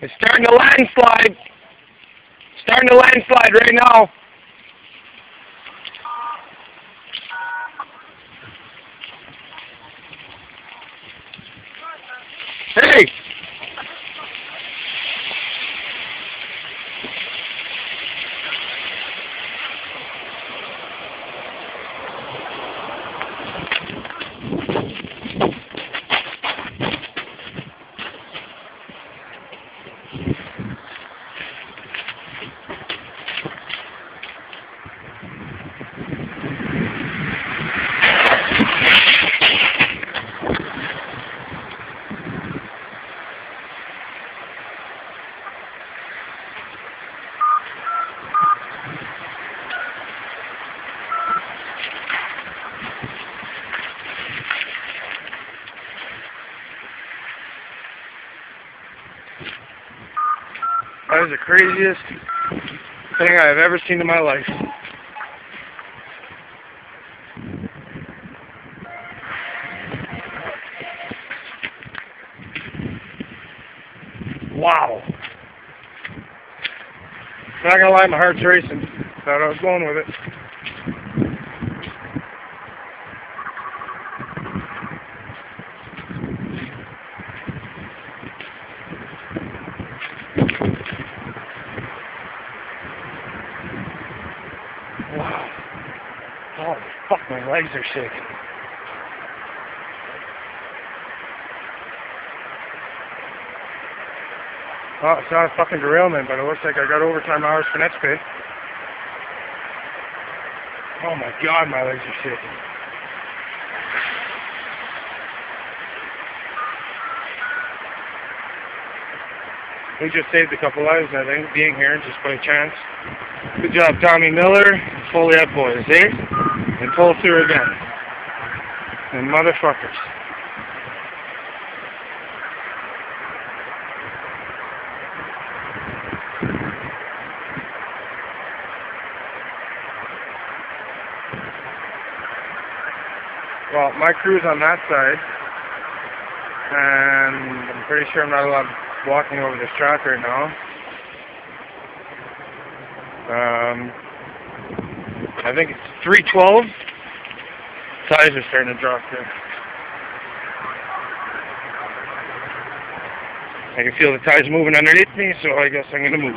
It's starting to landslide. Starting to landslide right now. Hey! That is the craziest thing I've ever seen in my life. Wow. Not gonna lie, my heart's racing. Thought I was going with it. Wow. Oh, fuck, my legs are shaking. Oh, it's not a fucking derailment, but it looks like I got overtime hours for next pay. Oh my god, my legs are shaking. We just saved a couple lives, I think, being here just by chance. Good job, Tommy Miller, Foley Up boys, eh? And pull through again. And motherfuckers. Well, my crew's on that side, and I'm pretty sure I'm not allowed walking over this track right now. Um, I think it's 312. Tires are starting to drop there. I can feel the tires moving underneath me, so I guess I'm going to move.